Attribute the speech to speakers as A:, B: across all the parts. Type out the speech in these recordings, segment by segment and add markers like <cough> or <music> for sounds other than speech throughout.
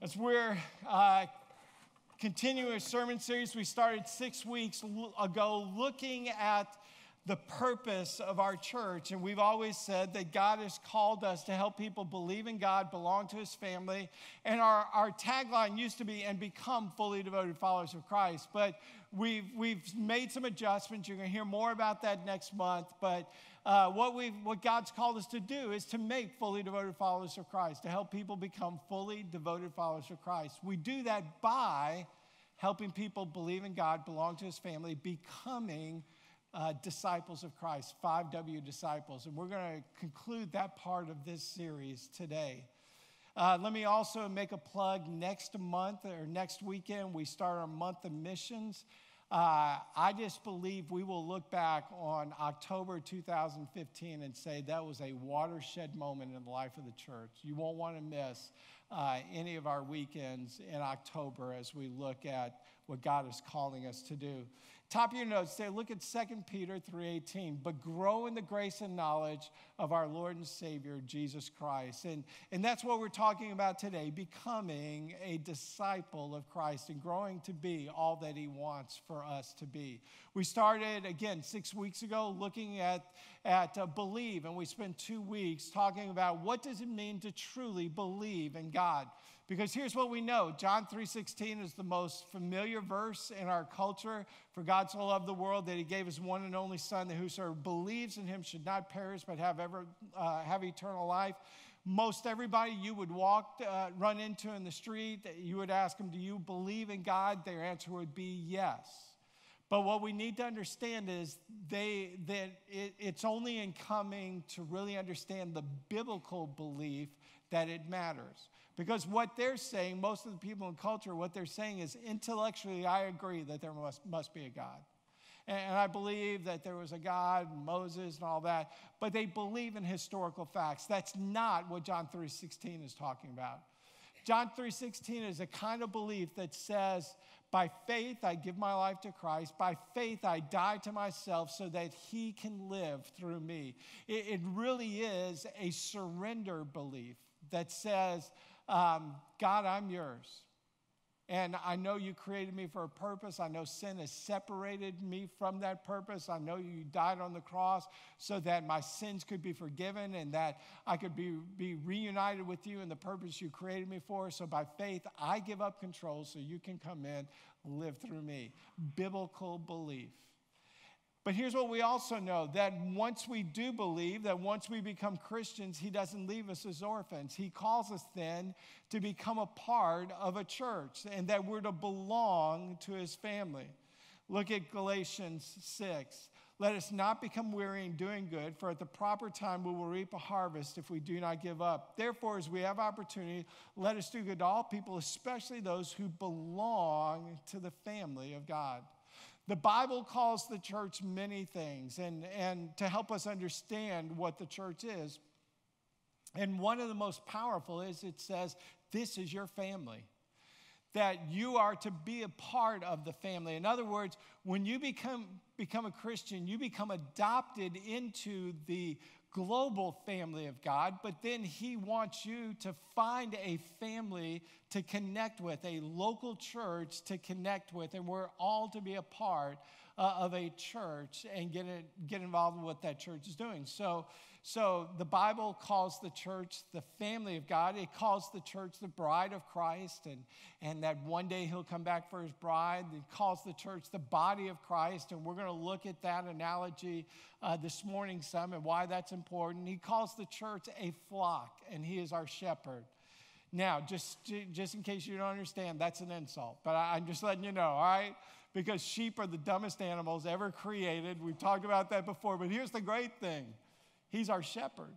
A: As we're uh, continuing a sermon series we started six weeks ago, looking at the purpose of our church. And we've always said that God has called us to help people believe in God, belong to his family. And our, our tagline used to be, and become fully devoted followers of Christ. But we've, we've made some adjustments. You're going to hear more about that next month. But uh, what, we what God's called us to do is to make fully devoted followers of Christ, to help people become fully devoted followers of Christ. We do that by helping people believe in God, belong to his family, becoming uh, disciples of Christ, 5W disciples. And we're going to conclude that part of this series today. Uh, let me also make a plug next month or next weekend, we start our month of missions. Uh, I just believe we will look back on October 2015 and say that was a watershed moment in the life of the church. You won't want to miss uh, any of our weekends in October as we look at what God is calling us to do. Top of your notes, say, look at 2 Peter 3.18, but grow in the grace and knowledge of our Lord and Savior, Jesus Christ. And, and that's what we're talking about today, becoming a disciple of Christ and growing to be all that he wants for us to be. We started, again, six weeks ago looking at, at uh, believe, and we spent two weeks talking about what does it mean to truly believe in God. Because here's what we know. John 3:16 is the most familiar verse in our culture. For God so loved the world that he gave his one and only son that whosoever believes in him should not perish but have ever uh, have eternal life. Most everybody you would walk uh, run into in the street, you would ask them, "Do you believe in God?" Their answer would be yes. But what we need to understand is they, that it, it's only in coming to really understand the biblical belief that it matters. Because what they're saying, most of the people in culture, what they're saying is intellectually, I agree that there must, must be a God. And, I believe that there was a God, Moses, and all that, but they believe in historical facts. That's not what John 3.16 is talking about. John 3:16 is a kind of belief that says, by faith I give my life to Christ. By faith I die to myself so that he can live through me. It, it really is a surrender belief that says, um, God, I'm yours. And I know you created me for a purpose. I know sin has separated me from that purpose. I know you died on the cross so that my sins could be forgiven and that I could be, be reunited with you in the purpose you created me for. So by faith, I give up control so you can come in, live through me. Biblical belief. But here's what we also know that once we do believe, that once we become Christians, He doesn't leave us as orphans. He calls us then to become a part of a church and that we're to belong to His family. Look at Galatians 6. Let us not become weary in doing good, for at the proper time we will reap a harvest if we do not give up. Therefore, as we have opportunity, let us do good to all people, especially those who belong to the family of God. The Bible calls the church many things, and, and to help us understand what the church is. And one of the most powerful is it says, This is your family. That you are to be a part of the family. In other words, when you become, become a Christian, you become adopted into the global family of God, but then He wants you to find a family to connect with, a local church to connect with, and we're all to be a part uh, of a church and get, get involved in what that church is doing. So, so the Bible calls the church the family of God. It calls the church the bride of Christ, and, and that one day he'll come back for his bride. It calls the church the body of Christ, and we're going to look at that analogy uh, this morning some and why that's important. He calls the church a flock, and he is our shepherd. Now, just, just in case you don't understand, that's an insult, but I, I'm just letting you know, all right? Because sheep are the dumbest animals ever created. We've talked about that before, but here's the great thing He's our shepherd,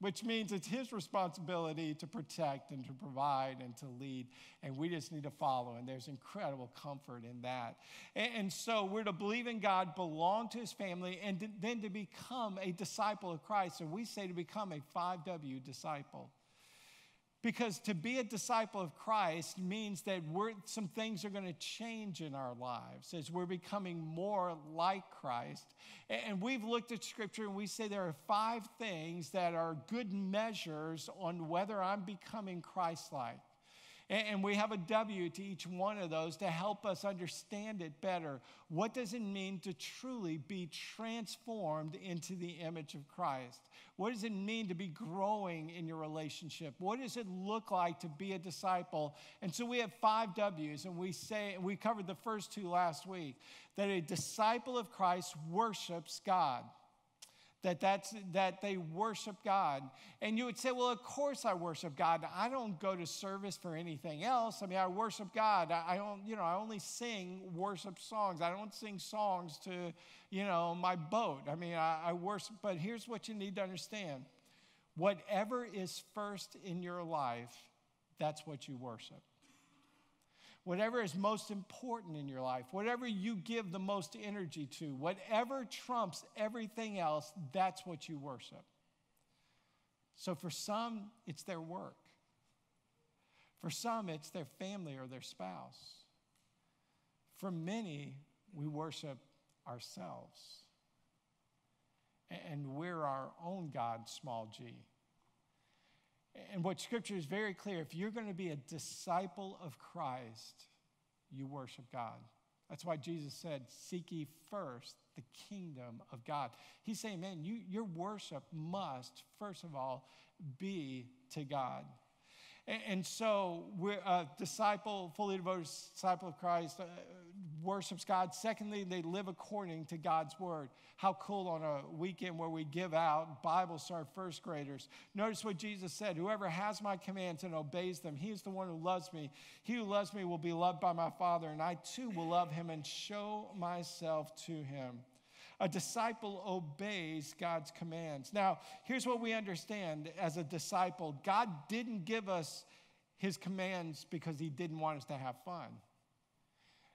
A: which means it's His responsibility to protect and to provide and to lead, and we just need to follow. And there's incredible comfort in that. And, and so we're to believe in God, belong to His family, and to, then to become a disciple of Christ. And we say to become a 5W disciple. Because to be a disciple of Christ means that some things are going to change in our lives as we're becoming more like Christ. And we've looked at Scripture and we say there are five things that are good measures on whether I'm becoming Christ like. And we have a W to each one of those to help us understand it better. What does it mean to truly be transformed into the image of Christ? What does it mean to be growing in your relationship? What does it look like to be a disciple? And so we have five W's, and we say, we covered the first two last week, that a disciple of Christ worships God that, that's, that they worship God. And you would say, well, of course I worship God. I don't go to service for anything else. I mean, I worship God. I, I don't, you know, I only sing worship songs. I don't sing songs to, you know, my boat. I mean, I, I worship, but here's what you need to understand. Whatever is first in your life, that's what you worship whatever is most important in your life, whatever you give the most energy to, whatever trumps everything else, that's what you worship. So for some, it's their work. For some, it's their family or their spouse. For many, we worship ourselves. And we're our own God, small g. And what scripture is very clear if you're going to be a disciple of Christ, you worship God. That's why Jesus said, Seek ye first the kingdom of God. He's saying, man, you, your worship must, first of all, be to God. And, and so, we're a disciple, fully devoted disciple of Christ, uh, worships God. Secondly, they live according to God's word. How cool on a weekend where we give out Bibles to our first graders. Notice what Jesus said Whoever has my commands and obeys them, he is the one who loves me. He who loves me will be loved by my Father, and I too will love him and show myself to him. A disciple obeys God's commands. Now, here's what we understand as a disciple God didn't give us his commands because he didn't want us to have fun.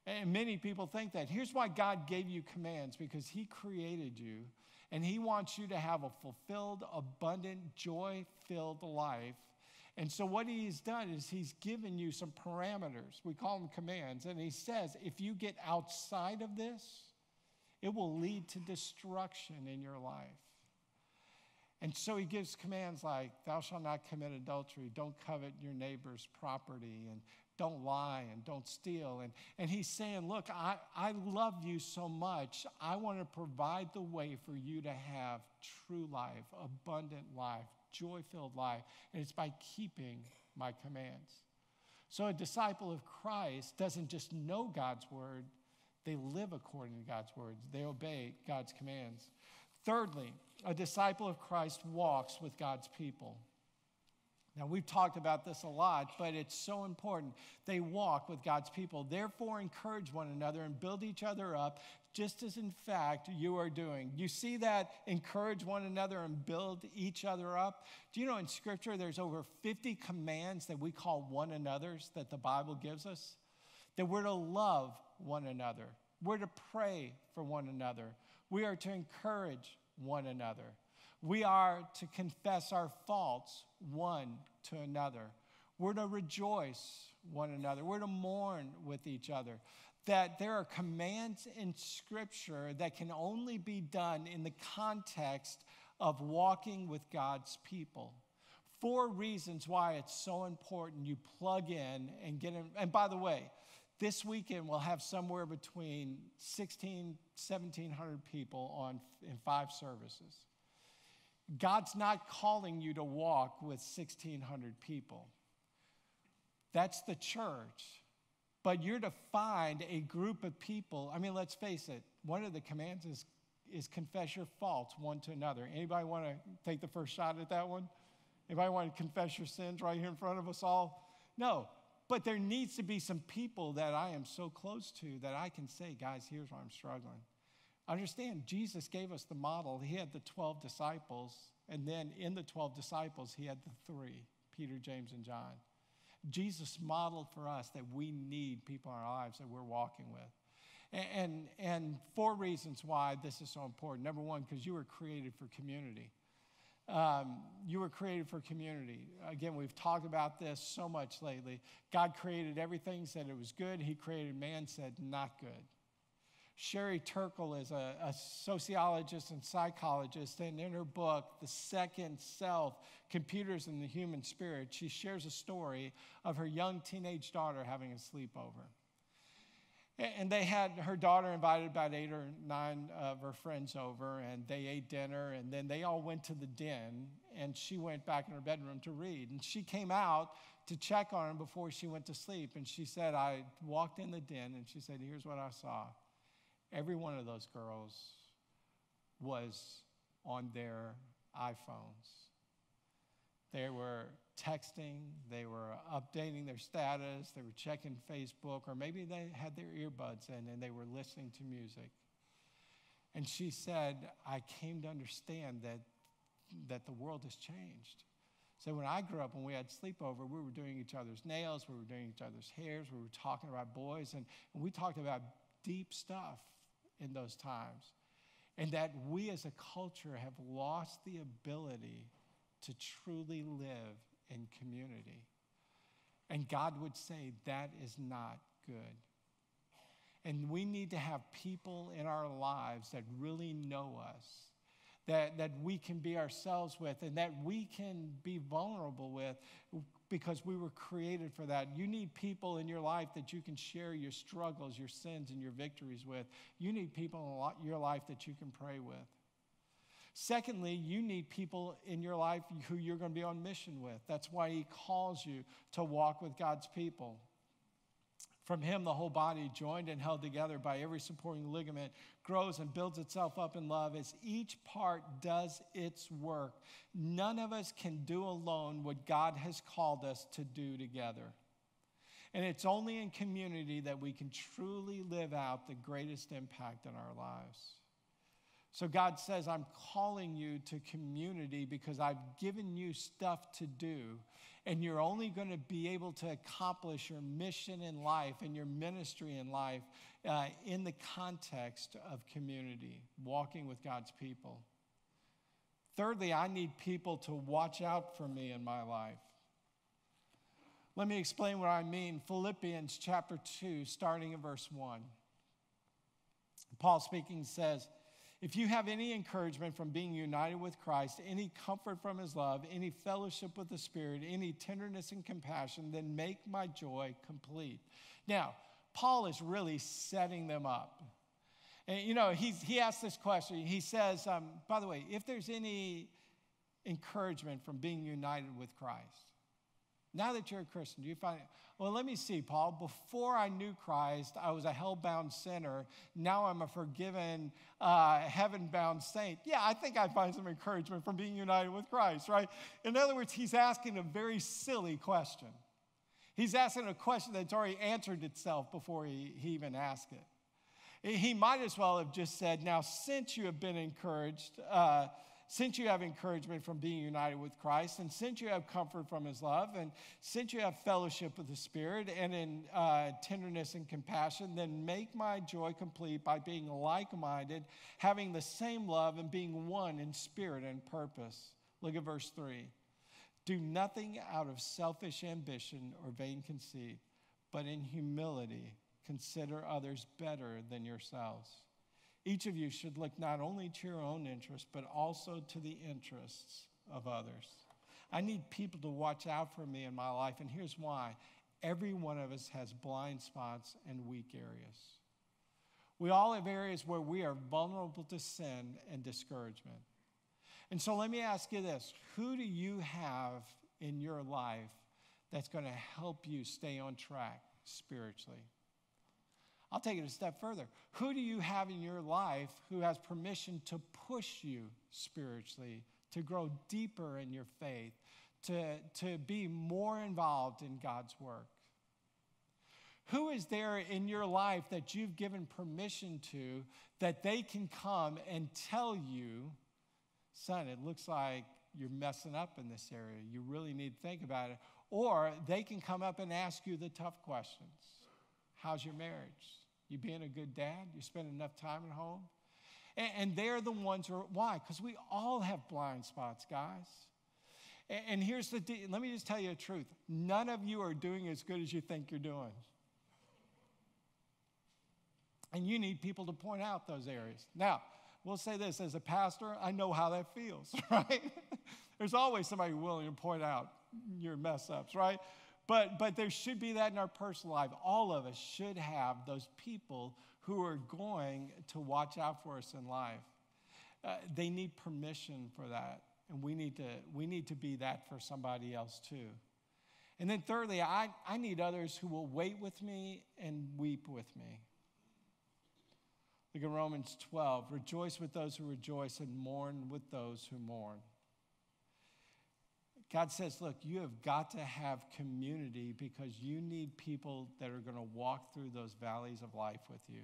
A: And many people think that. Here's why God gave you commands because He created you and He wants you to have a fulfilled, abundant, joy filled life. And so, what He's done is He's given you some parameters. We call them commands. And He says, if you get outside of this, it will lead to destruction in your life. And so he gives commands like, Thou shalt not commit adultery, don't covet your neighbor's property, and don't lie and don't steal. And, and he's saying, Look, I, I love you so much. I want to provide the way for you to have true life, abundant life, joy filled life. And it's by keeping my commands. So a disciple of Christ doesn't just know God's word, they live according to God's words, they obey God's commands. Thirdly, a disciple of Christ walks with God's people. Now, we've talked about this a lot, but it's so important. They walk with God's people. Therefore, encourage one another and build each other up, just as in fact you are doing. You see that encourage one another and build each other up? Do you know in Scripture there's over 50 commands that we call one another's that the Bible gives us? That we're to love one another, we're to pray for one another, we are to encourage one another. We are to confess our faults one to another. We're to rejoice one another. We're to mourn with each other. That there are commands in Scripture that can only be done in the context of walking with God's people. Four reasons why it's so important you plug in and get in. And by the way, this weekend we'll have somewhere between 16, 1700 people on in five services. God's not calling you to walk with 1,600 people. That's the church. But you're to find a group of people. I mean, let's face it, one of the commands is, is confess your faults one to another. Anybody want to take the first shot at that one? Anybody want to confess your sins right here in front of us all? No. But there needs to be some people that I am so close to that I can say, guys, here's where I'm struggling. Understand, Jesus gave us the model. He had the 12 disciples, and then in the 12 disciples, he had the three Peter, James, and John. Jesus modeled for us that we need people in our lives that we're walking with. And, and, and four reasons why this is so important. Number one, because you were created for community. Um, you were created for community. Again, we've talked about this so much lately. God created everything, said it was good. He created man, said not good. Sherry Turkle is a, a, sociologist and psychologist, and in her book, The Second Self Computers and the Human Spirit, she shares a story of her young teenage daughter having a sleepover. And they had her daughter invited about eight or nine of her friends over, and they ate dinner, and then they all went to the den, and she went back in her bedroom to read. And she came out to check on him before she went to sleep, and she said, I walked in the den, and she said, Here's what I saw. Every one of those girls was on their iPhones. They were texting, they were updating their status, they were checking Facebook, or maybe they had their earbuds in and they were listening to music. And she said, I came to understand that, that the world has changed. So when I grew up, when we had sleepover, we were doing each other's nails, we were doing each other's hairs, we were talking about boys, and, and we talked about deep stuff in those times. And that we as a culture have lost the ability to truly live in community. And God would say that is not good. And we need to have people in our lives that really know us, that, that we can be ourselves with, and that we can be vulnerable with because we were created for that. You need people in your life that you can share your struggles, your sins, and your victories with. You need people in your life that you can pray with. Secondly, you need people in your life who you're going to be on mission with. That's why he calls you to walk with God's people. From him, the whole body, joined and held together by every supporting ligament, grows and builds itself up in love as each part does its work. None of us can do alone what God has called us to do together. And it's only in community that we can truly live out the greatest impact in our lives. So God says, I'm calling you to community because I've given you stuff to do and you're only going to be able to accomplish your mission in life and your ministry in life uh, in the context of community, walking with God's people. Thirdly, I need people to watch out for me in my life. Let me explain what I mean. Philippians chapter 2, starting in verse 1. Paul speaking says, if you have any encouragement from being united with Christ, any comfort from his love, any fellowship with the Spirit, any tenderness and compassion, then make my joy complete. Now, Paul is really setting them up. And, you know, he's, he asks this question. He says, um, by the way, if there's any encouragement from being united with Christ, now that you're a Christian, do you find, well, let me see, Paul. Before I knew Christ, I was a hell bound sinner. Now I'm a forgiven, uh, heaven bound saint. Yeah, I think I find some encouragement from being united with Christ, right? In other words, he's asking a very silly question. He's asking a question that's already answered itself before he, he even asked it. He might as well have just said, Now, since you have been encouraged, uh, since you have encouragement from being united with Christ, and since you have comfort from his love, and since you have fellowship with the Spirit and in uh, tenderness and compassion, then make my joy complete by being like minded, having the same love, and being one in spirit and purpose. Look at verse 3. Do nothing out of selfish ambition or vain conceit, but in humility consider others better than yourselves. Each of you should look not only to your own interests, but also to the interests of others. I need people to watch out for me in my life, and here's why. Every one of us has blind spots and weak areas. We all have areas where we are vulnerable to sin and discouragement. And so let me ask you this who do you have in your life that's going to help you stay on track spiritually? I'll take it a step further. Who do you have in your life who has permission to push you spiritually, to grow deeper in your faith, to, to be more involved in God's work? Who is there in your life that you've given permission to that they can come and tell you, son, it looks like you're messing up in this area. You really need to think about it. Or they can come up and ask you the tough questions. How's your marriage? You being a good dad? You spend enough time at home? And, and they're the ones who are, why? Because we all have blind spots, guys. And, and here's the, let me just tell you the truth. None of you are doing as good as you think you're doing. And you need people to point out those areas. Now, we'll say this as a pastor, I know how that feels, <laughs> right? There's always somebody willing to point out your mess ups, right? But, but there should be that in our personal life. All of us should have those people who are going to watch out for us in life. Uh, they need permission for that, and we need, to, we need to be that for somebody else too. And then, thirdly, I, I need others who will wait with me and weep with me. Look at Romans 12. Rejoice with those who rejoice and mourn with those who mourn. God says, look, you have got to have community because you need people that are going to walk through those valleys of life with you.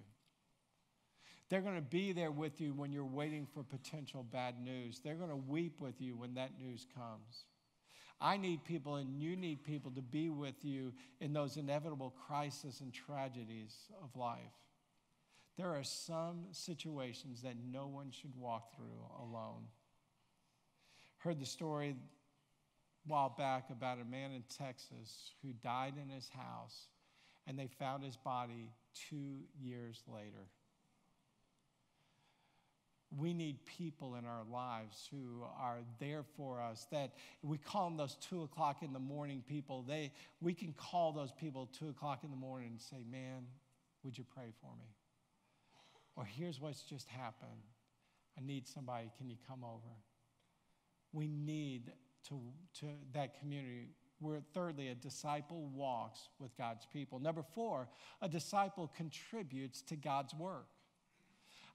A: They're going to be there with you when you're waiting for potential bad news. They're going to weep with you when that news comes. I need people, and you need people to be with you in those inevitable crises and tragedies of life. There are some situations that no one should walk through alone. Heard the story while back about a man in Texas who died in his house, and they found his body two years later. We need people in our lives who are there for us. That we call them those two o'clock in the morning people. They, we can call those people two o'clock in the morning and say, Man, would you pray for me? Or here's what's just happened. I need somebody. Can you come over? We need to, to that community. We're thirdly, a disciple walks with God's people. Number four, a disciple contributes to God's work.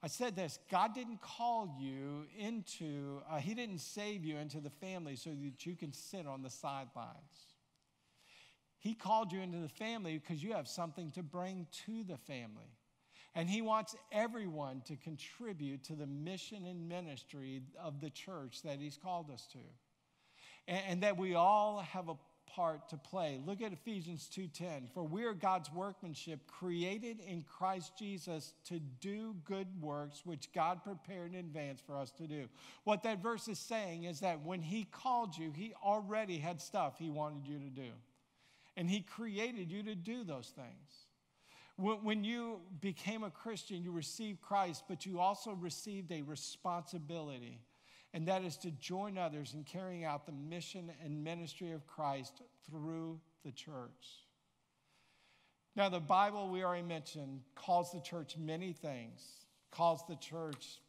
A: I said this God didn't call you into, uh, He didn't save you into the family so that you can sit on the sidelines. He called you into the family because you have something to bring to the family. And He wants everyone to contribute to the mission and ministry of the church that He's called us to. And, and that we all have a part to play. Look at Ephesians 2:10. For we are God's workmanship created in Christ Jesus to do good works which God prepared in advance for us to do. What that verse is saying is that when he called you, he already had stuff he wanted you to do. And he created you to do those things. When you became a Christian, you received Christ, but you also received a responsibility and that is to join others in carrying out the mission and ministry of Christ through the church. Now, the Bible we already mentioned calls the church many things, calls the church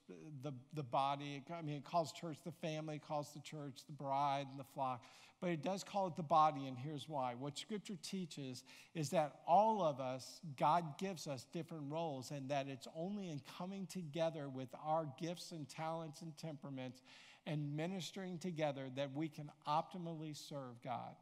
A: the, the body, I mean, it calls church the family, calls the church the bride and the flock, but it does call it the body, and here's why. What Scripture teaches is that all of us, God gives us different roles, and that it's only in coming together with our gifts and talents and temperaments and ministering together that we can optimally serve God.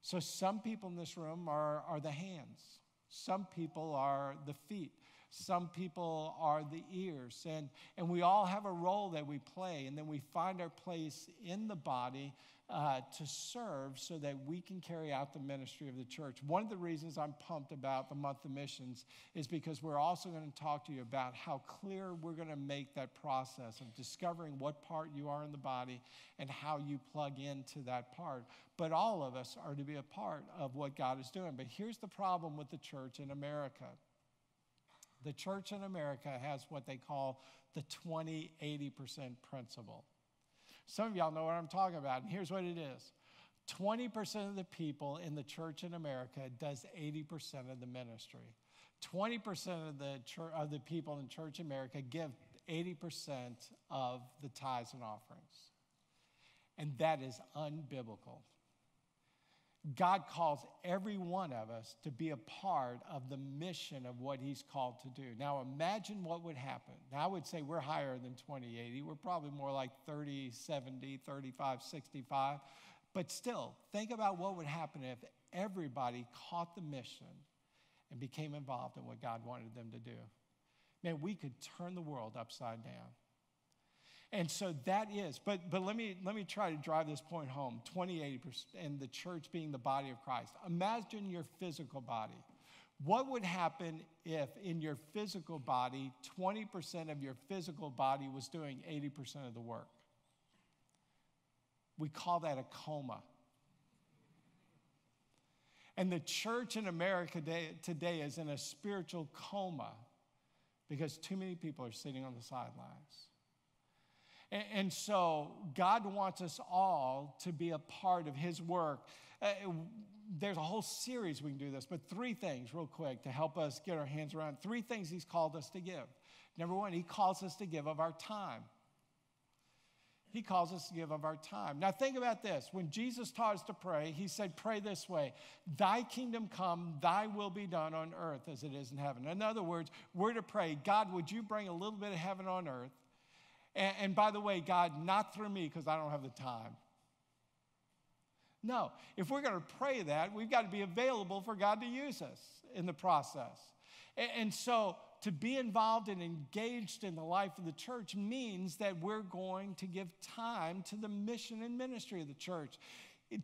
A: So, some people in this room are, are the hands, some people are the feet. Some people are the ears. And, and we all have a role that we play. And then we find our place in the body uh, to serve so that we can carry out the ministry of the church. One of the reasons I'm pumped about the month of missions is because we're also going to talk to you about how clear we're going to make that process of discovering what part you are in the body and how you plug into that part. But all of us are to be a part of what God is doing. But here's the problem with the church in America the church in America has what they call the 20 80% principle. Some of y'all know what I'm talking about, and here's what it is 20% of the people in the church in America does 80% of the ministry. 20% of the, church, of the people in church in America give 80% of the tithes and offerings. And that is unbiblical. God calls every one of us to be a part of the mission of what He's called to do. Now, imagine what would happen. Now, I would say we're higher than 2080. We're probably more like 30, 70, 35, 65. But still, think about what would happen if everybody caught the mission and became involved in what God wanted them to do. Man, we could turn the world upside down. And so that is, but, but let, me, let me try to drive this point home 28% and the church being the body of Christ. Imagine your physical body. What would happen if in your physical body, 20% of your physical body was doing 80% of the work? We call that a coma. And the church in America today, today is in a spiritual coma because too many people are sitting on the sidelines. And, so God wants us all to be a part of His work. Uh, there's a whole series we can do this, but three things, real quick, to help us get our hands around. Three things He's called us to give. Number one, He calls us to give of our time. He calls us to give of our time. Now, think about this. When Jesus taught us to pray, He said, Pray this way Thy kingdom come, Thy will be done on earth as it is in heaven. In other words, we're to pray, God, would you bring a little bit of heaven on earth? And, and by the way, God, not through me because I don't have the time. No, if we're going to pray that, we've got to be available for God to use us in the process. And, and so to be involved and engaged in the life of the church means that we're going to give time to the mission and ministry of the church.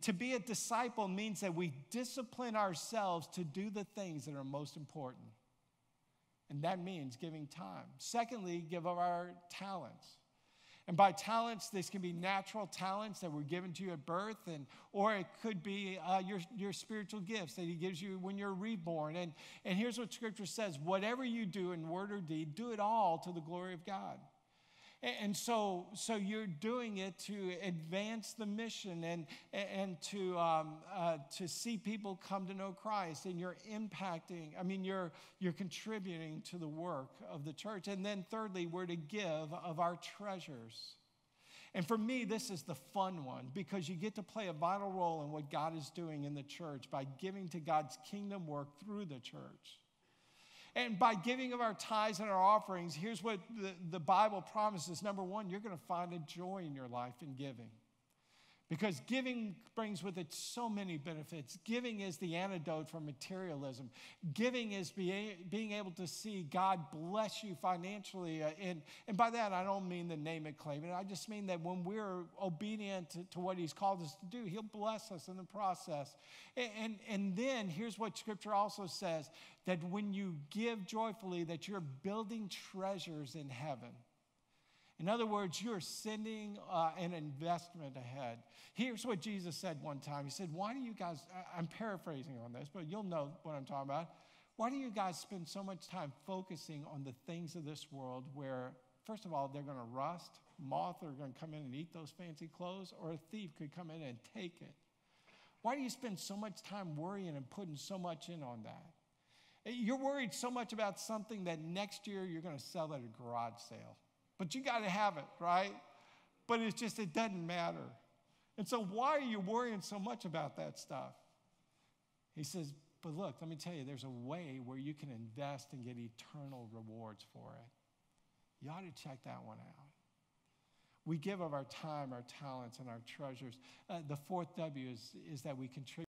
A: To be a disciple means that we discipline ourselves to do the things that are most important. And that means giving time. Secondly, give of our talents. And by talents, this can be natural talents that were given to you at birth, and, or it could be uh, your, your spiritual gifts that He gives you when you're reborn. And, and here's what Scripture says whatever you do in word or deed, do it all to the glory of God. And so, so you're doing it to advance the mission and, and to, um, uh, to see people come to know Christ. And you're impacting, I mean, you're, you're contributing to the work of the church. And then, thirdly, we're to give of our treasures. And for me, this is the fun one because you get to play a vital role in what God is doing in the church by giving to God's kingdom work through the church. And by giving of our tithes and our offerings, here's what the, the Bible promises. Number one, you're going to find a joy in your life in giving. Because giving brings with it so many benefits. Giving is the antidote for materialism. Giving is be, being able to see God bless you financially. Uh, and, and by that, I don't mean the name it, claim it. I just mean that when we're obedient to, to what He's called us to do, He'll bless us in the process. And, and, and then here's what Scripture also says that when you give joyfully, that you're building treasures in heaven. In other words, you're sending uh, an investment ahead. Here's what Jesus said one time. He said, Why do you guys, I'm paraphrasing on this, but you'll know what I'm talking about. Why do you guys spend so much time focusing on the things of this world where, first of all, they're going to rust, moth are going to come in and eat those fancy clothes, or a thief could come in and take it? Why do you spend so much time worrying and putting so much in on that? You're worried so much about something that next year you're going to sell at a garage sale but you got to have it, right? But it's just, it doesn't matter. And so, why are you worrying so much about that stuff? He says, but look, let me tell you, there's a way where you can invest and get eternal rewards for it. You ought to check that one out. We give of our time, our talents, and our treasures. Uh, the fourth W is, is that we contribute.